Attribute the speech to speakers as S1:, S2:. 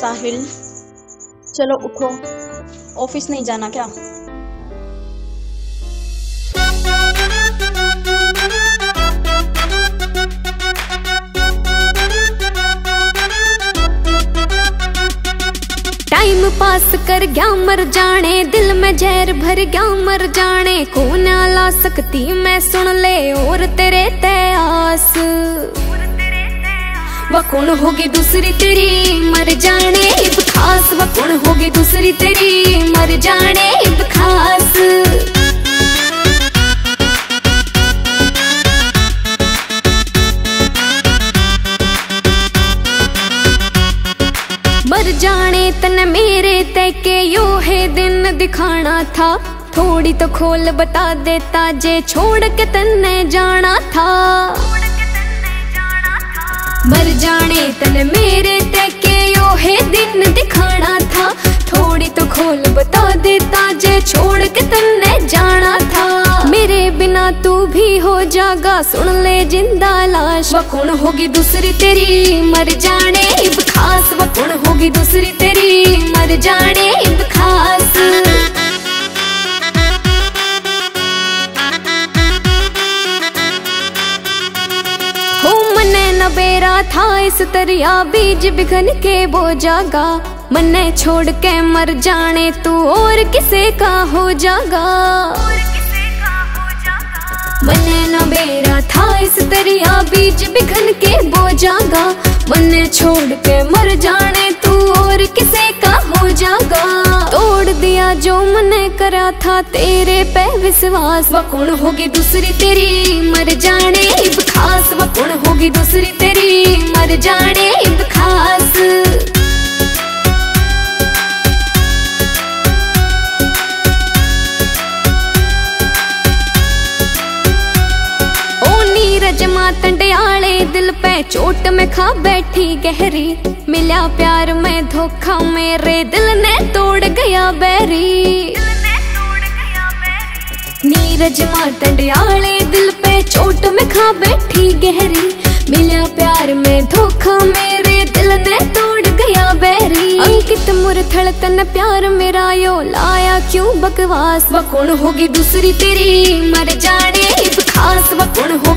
S1: साहिल, चलो उठो। ऑफ़िस नहीं जाना क्या?
S2: टाइम पास कर गया, मर जाने। दिल में जहर भर गया, मर जाने। को ना ला सकती, मैं सुन ले। और तेरे तयास वकुण होगी दूसरी तेरी? मर जाने इब खास। वकुण होगी दूसरी तेरी? मर जाने इब खास। मर जाने तन मेरे तैके यो है दिन दिखाना था। थोड़ी तो खोल बता देता जे छोड़ के तन्ने जाना था। जाने मेरे तैके यो है दिन दिखाना था। थोड़ी तो खोल बता देता जे छोड़ के तुमने जाना था। मेरे बिना तू भी हो जागा, सुन ले ज़िंदा लाश। वकुण होगी दूसरी तेरी, मर जाने इब खास। वकुण होगी दूसरी तेरी, मर जाने इब बेरा था इस तरिया बीज बिखन के बो जागा। मन्ने छोड़ के मर जाने तू और किसे का हो जागा? मन्ने न बेरा था इस दरिया बीज बिखन के बो जागा। मन्ने छोड़ के मर जाने तू और किसे का हो जागा? जो मने करा था तेरे पे विश्वास। वकुण होगी दूसरी तेरी? मर जाने खास। वकुण होगी दूसरी तेरी? मर जाने इब चोट में खा बैठी गहरी। मिला प्यार में धोखा, मेरे दिल ने तोड़ गया बैरी। नीरज मातंडयाले दिल पे चोट में खा बैठी गहरी। मिला प्यार में धोखा, मेरे दिल ने तोड़ गया बैरी। अंकित मुरथल, तन प्यार मेरा, यो लाया क्यों बकवास? वकुण होगी दूसरी तेरी, मर जाने खास। वकुण होगी